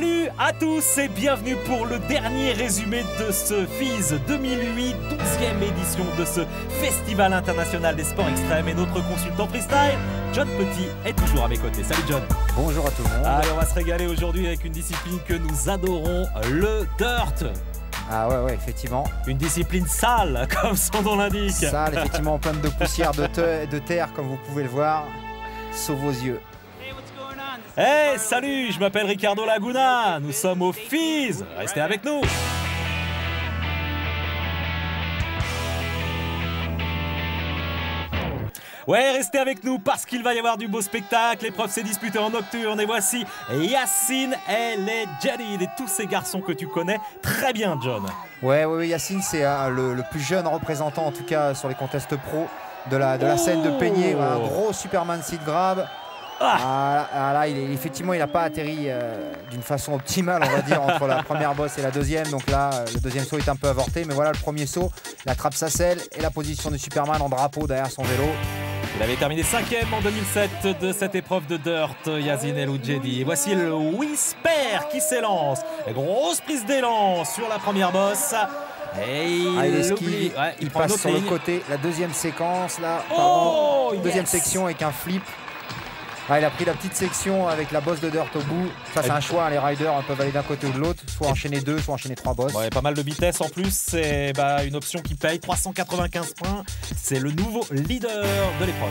Salut à tous et bienvenue pour le dernier résumé de ce FIS 2008, 12e édition de ce Festival international des sports extrêmes et notre consultant freestyle, John Petit, est toujours à mes côtés. Salut John. Bonjour à tout le monde. Allez, on va se régaler aujourd'hui avec une discipline que nous adorons, le dirt. Ah ouais, ouais, effectivement. Une discipline sale, comme son nom l'indique. Sale, effectivement, pleine de poussière, de, te- de terre, comme vous pouvez le voir. Sauf vos yeux. Hey, salut, je m'appelle Ricardo Laguna, nous sommes au FIS, restez avec nous. Ouais, restez avec nous parce qu'il va y avoir du beau spectacle. L'épreuve s'est disputée en nocturne et voici Yacine El Jadid et tous ces garçons que tu connais très bien, John. Ouais, ouais, ouais, Yacine, c'est euh, le, le plus jeune représentant, en tout cas, sur les contests pro de la, de la scène de Peigné. Oh. Voilà, un gros Superman seat grab. Ah. Ah, là, là, il est, effectivement, il n'a pas atterri euh, d'une façon optimale, on va dire, entre la première bosse et la deuxième. Donc là, euh, le deuxième saut est un peu avorté. Mais voilà, le premier saut, la trappe sa selle et la position du Superman en drapeau derrière son vélo. Il avait terminé cinquième en 2007 de cette épreuve de dirt, Yazine El Oudjedi. Et voici le Whisper qui s'élance. Grosse prise d'élan sur la première bosse. Et il, Ah, il esquive, oublie- ouais, il, il prend une passe sur le côté. La deuxième séquence, là, Oh, pardon. Deuxième section avec un flip. Ah, il a pris la petite section avec la bosse de dirt au bout. Ça, c'est un choix. hein, Les riders peuvent aller d'un côté ou de l'autre, soit enchaîner deux, soit enchaîner trois bosses. Ouais, pas mal de vitesse en plus, c'est bah, une option qui paye 395 points. C'est le nouveau leader de l'épreuve.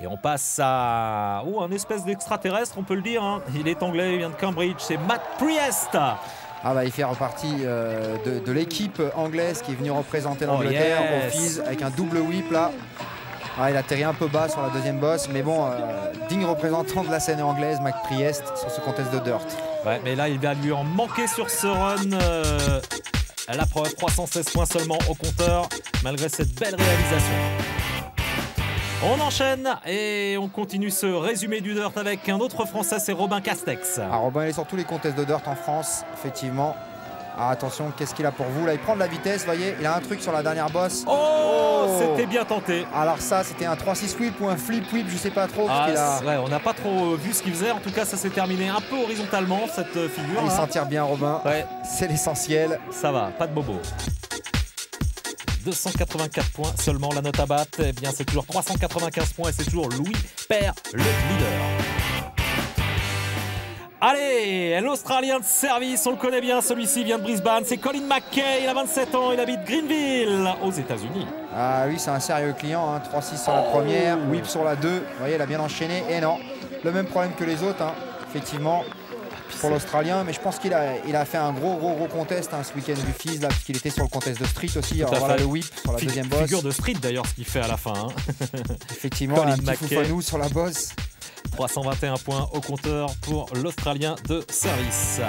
Et on passe à oh, un espèce d'extraterrestre, on peut le dire. hein. Il est anglais, il vient de Cambridge, c'est Matt Priest. Ah bah il fait repartie euh, de, de l'équipe anglaise qui est venue représenter l'Angleterre Oh, yes. au FIS avec un double whip là. Ah, il atterrit un peu bas sur la deuxième bosse, mais bon, euh, digne représentant de la scène anglaise, Mac Priest, sur ce contest de dirt. Ouais, mais là, il va lui en manquer sur ce run. euh, à la preuve, 316 points seulement au compteur, malgré cette belle réalisation. On enchaîne et on continue ce résumé du dirt avec un autre Français, c'est Robin Castex. Ah, Robin il est sur tous les contests de dirt en France, effectivement. Ah, attention, qu'est-ce qu'il a pour vous Là, il prend de la vitesse, voyez, il a un truc sur la dernière bosse. Oh, Oh. c'était bien tenté. Alors ça, c'était un 3-6 whip ou un flip whip, je sais pas trop. Ah, a... ouais, on n'a pas trop vu ce qu'il faisait. En tout cas, ça s'est terminé un peu horizontalement cette euh, figure. Il s'en tire bien, Robin. Ouais, C'est l'essentiel. ça va, pas de bobo. 284 points seulement la note à battre. Eh bien, c'est toujours 395 points et c'est toujours Louis Père le leader. Allez, l'Australien de service, on le connaît bien, celui-ci vient de Brisbane, c'est Colin McKay, il a 27 ans, il habite Greenville, aux États-Unis. Ah oui, c'est un sérieux client. Hein. 3-6 sur la première, whip sur la 2. Vous voyez, il a bien enchaîné. Et non, le même problème que les autres, hein. effectivement, pour l'Australien. Mais je pense qu'il a, il a fait un gros, gros, gros contest hein, ce week-end du FIS, là, puisqu'il était sur le contest de street aussi. Alors voilà fait. le whip sur la Fi- deuxième bosse. Figure de street d'ailleurs, ce qu'il fait à la fin. hein. Effectivement, Colin un petit McKay. sur la bosse. 321 points au compteur pour l'Australien de service.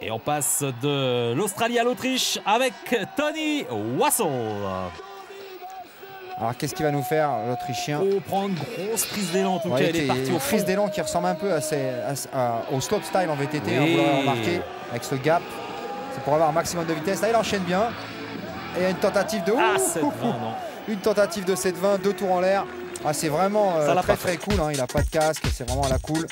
Et on passe de l'Australie à l'Autriche avec Tony Wassel. Alors qu'est-ce qu'il va nous faire, l'Autrichien? Oh, prend une grosse prise d'élan en tout cas, il est parti au prise d'élan qui ressemble un peu à au slope style en VTT, hein, vous l'aurez remarqué, avec ce gap. C'est pour avoir un maximum de vitesse. Là, il enchaîne bien. Et il y a une tentative de... Ah, Ouh, 7 ouh, ouh. non. Une tentative de 7-20, deux tours en l'air. Ah, c'est vraiment euh, Ça l'a très très cool. hein. Il a pas de casque, c'est vraiment à la cool.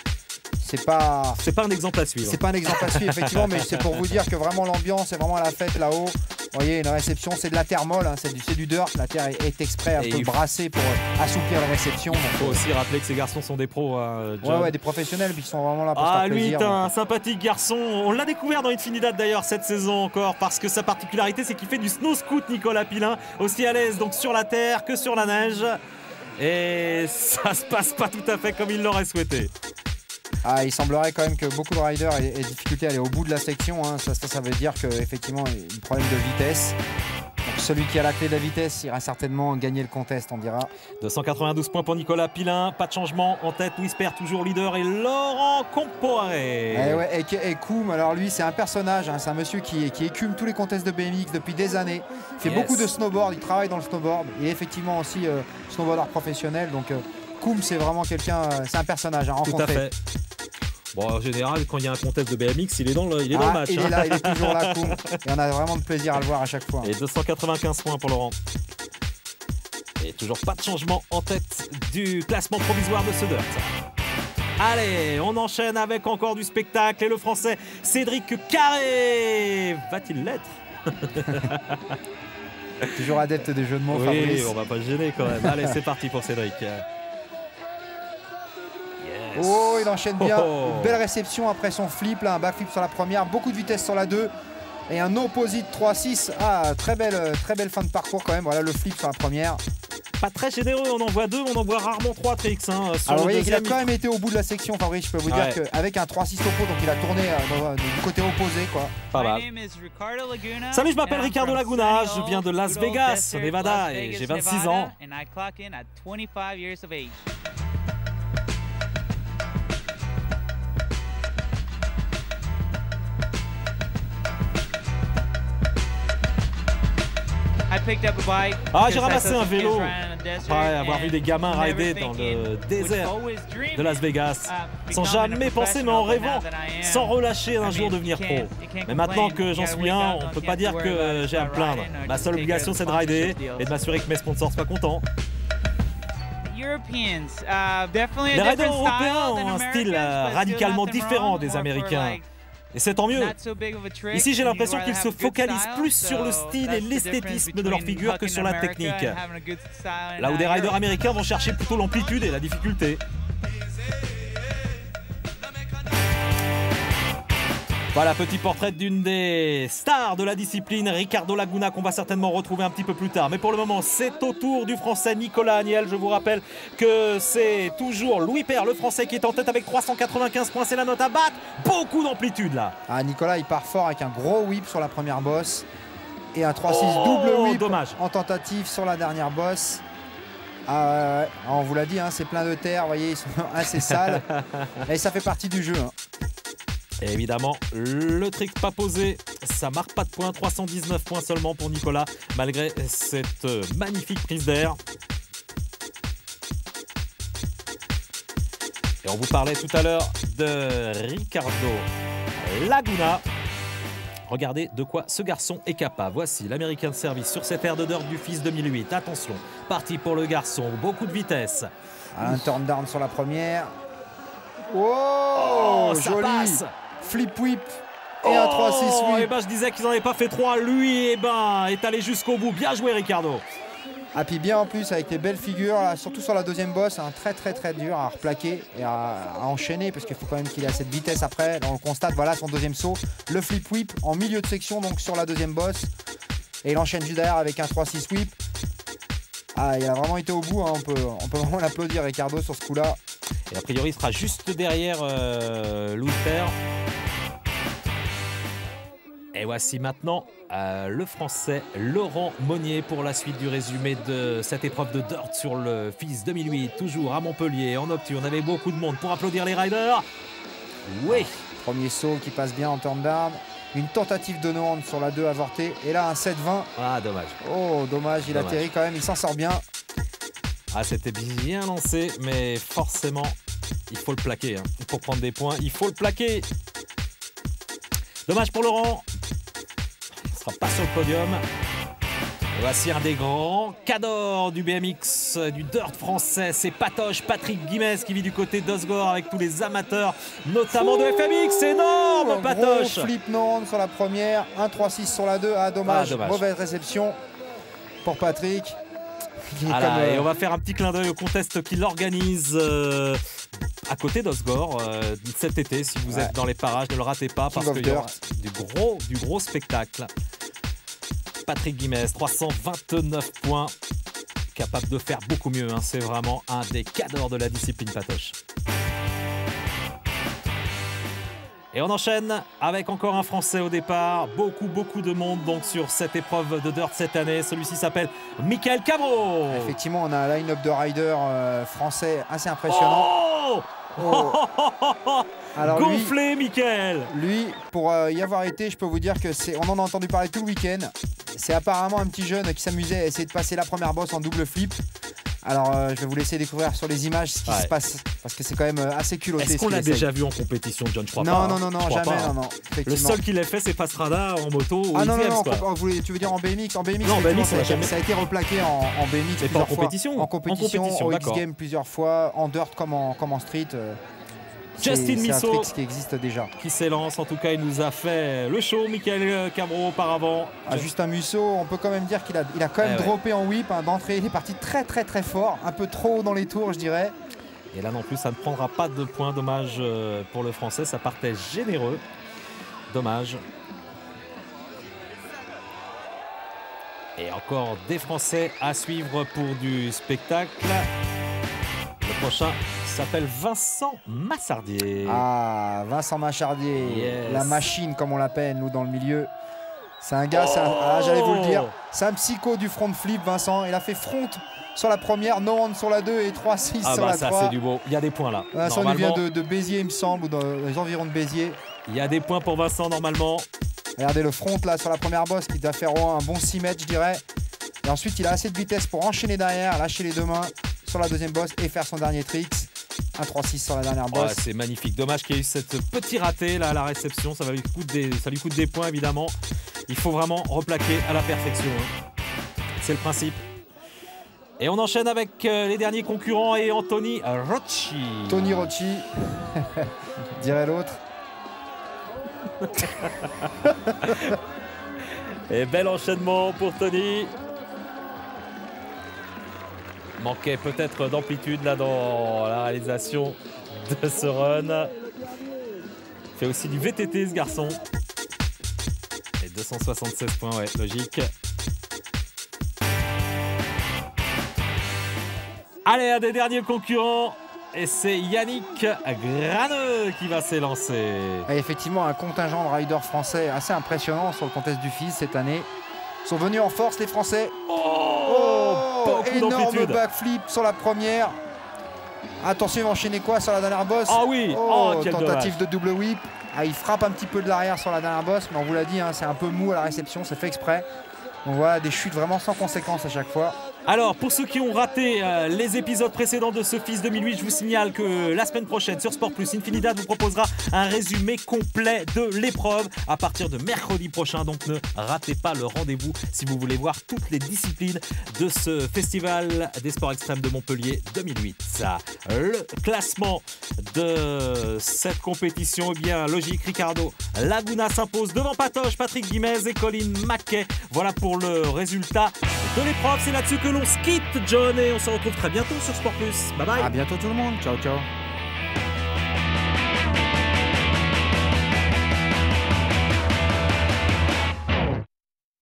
C'est pas. C'est pas un exemple à suivre. C'est pas un exemple à suivre, effectivement, mais c'est pour vous dire que vraiment l'ambiance est vraiment à la fête là-haut. Vous voyez, une réception, c'est de la terre molle, hein, c'est du, du dirt. La terre est, est exprès un Et peu brassée pour euh, assouplir la réception. Il faut aussi rappeler que ces garçons sont des pros. hein, ouais, ouais, des professionnels, puis ils sont vraiment là pour Ah, lui plaisir. est un sympathique garçon. On l'a découvert dans Infinidad d'ailleurs cette saison encore parce que sa particularité c'est qu'il fait du snow scoot Nicolas Pilin, aussi à l'aise donc sur la terre que sur la neige. Et ça se passe pas tout à fait comme il l'aurait souhaité. Ah, il semblerait quand même que beaucoup de riders aient, aient difficulté à aller au bout de la section. hein. Ça, ça, ça veut dire qu'effectivement, il y a un problème de vitesse. Celui qui a la clé de la vitesse ira certainement gagner le contest, on dira. 292 points pour Nicolas Pilin, pas de changement en tête, Whisper toujours leader et Laurent Compoiré. Eh ouais, et, et Koum, alors lui, c'est un personnage, hein, c'est un monsieur qui, qui écume tous les contests de BMX depuis des années. Il fait Yes. beaucoup de snowboard, il travaille dans le snowboard. Il est effectivement aussi euh, snowboarder professionnel. Donc euh, Koum, c'est vraiment quelqu'un, euh, c'est un personnage à Tout rencontrer. à fait. Bon, en général, quand il y a un contest de BMX, il est dans le, il est dans Ah, le match. il hein. est là, il est toujours là. Et on a vraiment de plaisir à le voir à chaque fois. Et 295 points pour Laurent. Et toujours pas de changement en tête du classement provisoire de ce dirt. Allez, on enchaîne avec encore du spectacle et le français Cédric Carré va-t-il l'être? Toujours adepte des jeux de mots, Oui, Fabrice. on va pas se gêner quand même. Allez, c'est parti pour Cédric. Oh, il enchaîne bien. Oh. Une belle réception après son flip, là, un backflip sur la première, beaucoup de vitesse sur la 2 et un opposite 3-6. Ah, très belle, très belle fin de parcours quand même. Voilà le flip sur la première. Pas très généreux, on en voit deux, on en voit rarement trois tricks. Hein, sur Alors vous voyez qu'il a quand même été au bout de la section, Fabrice. Je peux vous Ouais. dire qu'avec un 3-6 topo, donc il a tourné euh, du côté opposé, quoi. pas mal. Salut, je m'appelle Ricardo Laguna, je viens de Las Vegas, Nevada, et j'ai 26 ans. Ah, j'ai ramassé un vélo Après avoir vu des gamins rider dans le désert de Las Vegas, sans jamais penser, mais en rêvant, sans relâcher un jour devenir pro. Mais maintenant que j'en suis un, on peut pas dire que j'ai à me plaindre. Ma seule obligation, c'est de rider et de m'assurer que mes sponsors soient contents. Les riders européens ont un style euh, radicalement différent des Américains. Et c'est tant mieux. Ici, j'ai l'impression qu'ils se focalisent plus sur le style et l'esthétisme de leur figure que sur la technique. Là où des riders américains vont chercher plutôt l'amplitude et la difficulté. Voilà, petit portrait d'une des stars de la discipline, Ricardo Laguna, qu'on va certainement retrouver un petit peu plus tard. Mais pour le moment, c'est au tour du français Nicolas Agnel. Je vous rappelle que c'est toujours Louis Père, le français, qui est en tête avec 395 points. C'est la note à battre. Beaucoup d'amplitude là. Ah, Nicolas, il part fort avec un gros whip sur la première bosse et un 3-6 Oh, double whip dommage. en tentative sur la dernière bosse. Ah, on vous l'a dit, hein, c'est plein de terre, vous voyez, ils sont assez sales. Et ça fait partie du jeu. hein. Et évidemment, le trick pas posé, ça marque pas de points. 319 points seulement pour Nicolas, malgré cette euh, magnifique prise d'air. Et on vous parlait tout à l'heure de Ricardo Laguna. Regardez de quoi ce garçon est capable. Voici l'American Service sur cette aire de dirt du fils 2008. Attention, parti pour le garçon, beaucoup de vitesse. Un turn down sur la première. Oh, Oh, ça joli passe Flip whip et un 3-6 Oh, whip. eh ben, je disais qu'ils n'en avaient pas fait trois. Lui, eh ben, est allé jusqu'au bout. Bien joué, Ricardo. Ah puis bien en plus avec les belles figures, là, surtout sur la deuxième bosse, un très très très dur à replaquer et à, à enchaîner parce qu'il faut quand même qu'il ait cette vitesse après. Là, on le constate, voilà son deuxième saut, le flip whip en milieu de section donc sur la deuxième bosse. Et il enchaîne juste derrière avec un 3-6 whip. Ah il a vraiment été au bout, hein, on, peut, on peut vraiment l'applaudir Ricardo sur ce coup-là. Et a priori, il sera juste derrière euh, Louis Père. Et voici maintenant euh, le français Laurent Monnier pour la suite du résumé de cette épreuve de dirt sur le FIS 2008, toujours à Montpellier, en nocturne, avec beaucoup de monde pour applaudir les riders. Oui, Premier saut qui passe bien en turn down. Une tentative de no-hand sur la 2 avortée. Et là un 7-20. ah dommage. Oh dommage, il Dommage. atterrit quand même, il s'en sort bien. Ah, c'était bien lancé, mais forcément, il faut le plaquer. hein. Pour prendre des points, il faut le plaquer. Dommage pour Laurent. Il ne sera pas sur le podium. Et voici un des grands cadors du BMX, du dirt français. C'est Patoche, Patrick Guimès, qui vit du côté d'Osgore avec tous les amateurs, notamment de FMX. Énorme, Un Patoche. Gros flip non sur la première, 1-3-6 sur la 2. Ah dommage, Ah, dommage. mauvaise réception pour Patrick. Voilà, euh, et on va faire un petit clin d'œil au contest qu'il organise euh, à côté d'Osgore euh, cet été. Si vous Ouais. êtes dans les parages, ne le ratez pas parce qu'il y aura Dirt. du gros, du gros spectacle. Patrick Guimès, 329 points. Capable de faire beaucoup mieux. hein. C'est vraiment un des cadors de la discipline patoche. Et on enchaîne avec encore un Français au départ. Beaucoup, beaucoup de monde donc sur cette épreuve de dirt cette année. Celui-ci s'appelle Michael Cabro. Effectivement, on a un line-up de riders euh, français assez impressionnant. Oh Oh. Alors lui, Gonflé, Michael lui, pour euh, y avoir été, je peux vous dire que c'est, on en a entendu parler tout le week-end. C'est apparemment un petit jeune qui s'amusait à essayer de passer la première bosse en double flip. Alors, euh, je vais vous laisser découvrir sur les images ce qui Ouais. se passe parce que c'est quand même euh, assez culotté. Est-ce ce qu'on l'a déjà vu en compétition, John? Je crois Non, pas. non, hein. non, non, Je jamais, pas, hein. non, non. Le seul qu'il ait fait, c'est Pastrada en moto Ah non, non, Williams, non, quoi. en- vous tu veux dire en BMX En BMX, Non, BMX, ça, a l'a jamais- ça a été replaqué en, en BMX Mais pas en fois. compétition. En compétition, En compétition, au. X-Game plusieurs fois, en dirt comme en, comme en street. euh. Justin Misso qui existe déjà. Qui s'élance, en tout cas, il nous a fait le show, Michael Cabro auparavant. Ah, Justin Musso, on peut quand même dire qu'il a, il a quand même eh droppé en whip hein, d'entrée. Il est parti très très très fort, un peu trop haut dans les tours, je dirais. Et là non plus, ça ne prendra pas de points. Dommage euh, pour le français, ça partait généreux. Dommage. Et encore des Français à suivre pour du spectacle. Le prochain s'appelle Vincent Massardier. Ah, Vincent Massardier, la machine comme on l'appelle nous dans le milieu. C'est un gars, ah, j'allais vous le dire, c'est un psycho du front flip Vincent. Il a fait front sur la première, non sur la 2 et 3-6 ah sur bah la ça, c'est du beau. Il y a des points là. Vincent il vient de, Béziers, il me semble, ou dans les environs de Béziers. Il y a des points pour Vincent normalement. Regardez le front là sur la première bosse qui doit faire un bon 6 mètres, je dirais. Et ensuite, il a assez de vitesse pour enchaîner derrière, lâcher les deux mains sur la deuxième bosse et faire son dernier trick. Un 3-6 sur la dernière bosse. c'est magnifique. Dommage qu'il y ait eu cette petit raté là à la réception. Ça, va lui coûte des, ça lui coûte des points évidemment. Il faut vraiment replaquer à la perfection. Hein. C'est le principe. Et on enchaîne avec euh, les derniers concurrents et Anthony Rocci. Tony Rocci, dirait l'autre. et bel enchaînement pour Tony. Manquait peut-être d'amplitude là dans la réalisation de ce run. Fait aussi du VTT ce garçon. Et 276 points, ouais, logique. Allez, un des derniers concurrents. Et c'est Yannick Graneux qui va s'élancer. Effectivement, un contingent de riders français assez impressionnant sur le contest du FIS cette année. Ils sont venus en force les Français. Oh, oh Énorme backflip sur la première. Attention, il va enchaîner quoi sur la dernière bosse Ah oui oh, oh Tentative de double whip. Ah, il frappe un petit peu de l'arrière sur la dernière bosse, mais on vous l'a dit, hein, c'est un peu mou à la réception, c'est fait exprès. Donc voilà, des chutes vraiment sans conséquence à chaque fois. Alors, pour ceux qui ont raté euh, les épisodes précédents de ce Fils 2008, je vous signale que la semaine prochaine sur Sport Plus, Infinidad vous proposera un résumé complet de l'épreuve à partir de mercredi prochain. Donc, ne ratez pas le rendez-vous si vous voulez voir toutes les disciplines de ce festival des sports extrêmes de Montpellier 2008. Le classement de cette compétition, eh bien, logique, Ricardo Laguna s'impose devant Patoche, Patrick Guimez et Colin Mackay. Voilà pour le résultat de l'épreuve. C'est là-dessus que l'on on se quitte, John, et on se retrouve très bientôt sur Sport Plus. Bye bye. À bientôt tout le monde. Ciao, ciao.